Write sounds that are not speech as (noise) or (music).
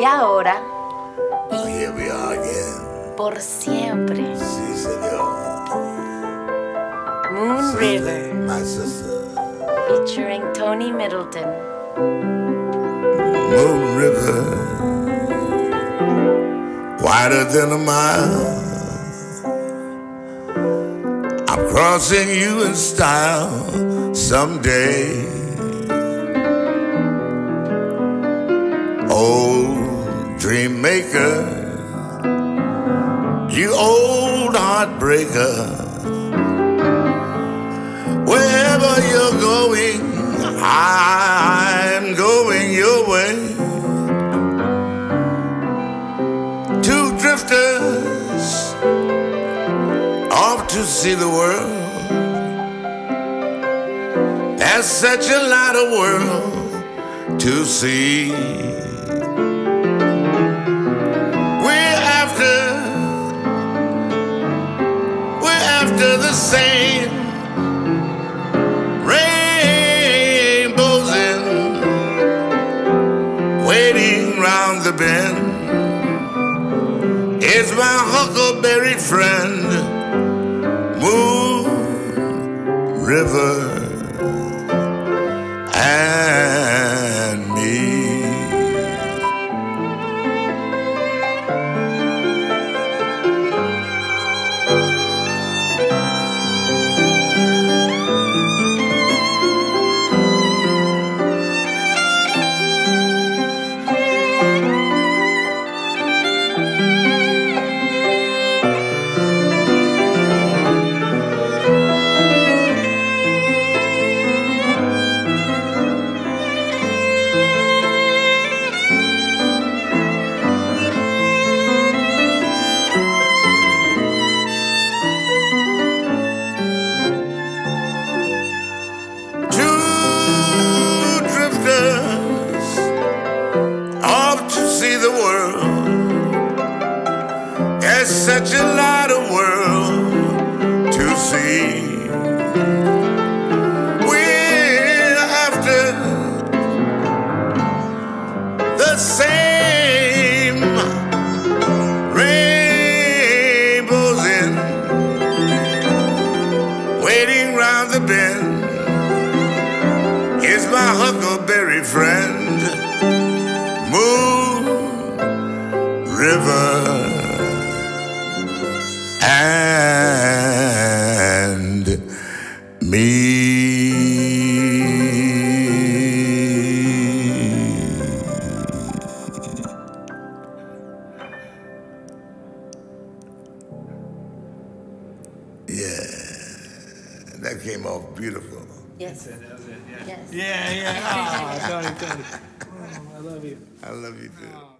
Y ahora, here we are again. por siempre, Sí, señor. Moon River, My sister. featuring Tony Middleton. Moon River. Wider than a mile. I'm crossing you in style someday. Maker, you old heartbreaker. Wherever you're going, I'm going your way. Two drifters off to see the world. There's such a lot of world to see. After the same rainbows in, waiting round the bend. It's my huckleberry friend, Moon River, and world. There's such a lot of world to see. We're after the same rainbows in, waiting round the bend is my huckleberry friend, River, and me. Yeah, that came off beautiful. Yes. Yes. Yeah, yeah. Oh, Tony, Tony. (laughs) Oh, I love you. I love you too. Oh.